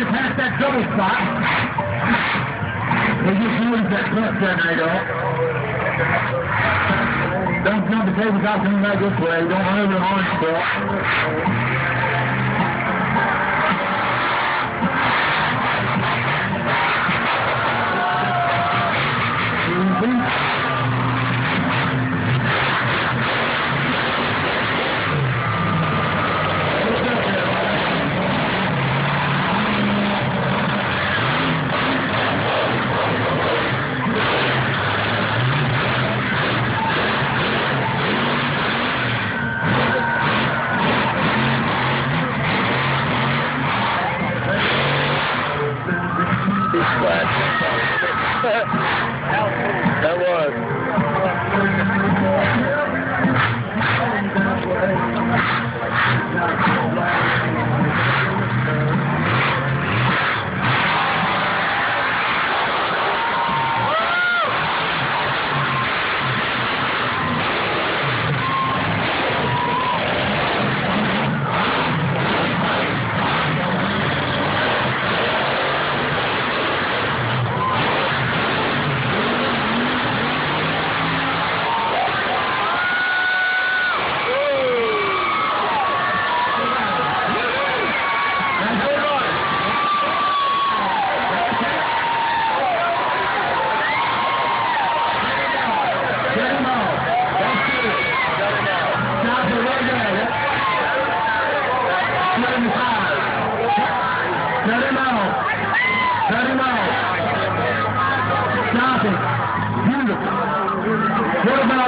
you pass that double spot. We just lose that front generator. Don't jump the tables out from the this way. Don't run over the horn still. Orange belt. that was. Out. Cut him out. Stop it. Beautiful. What about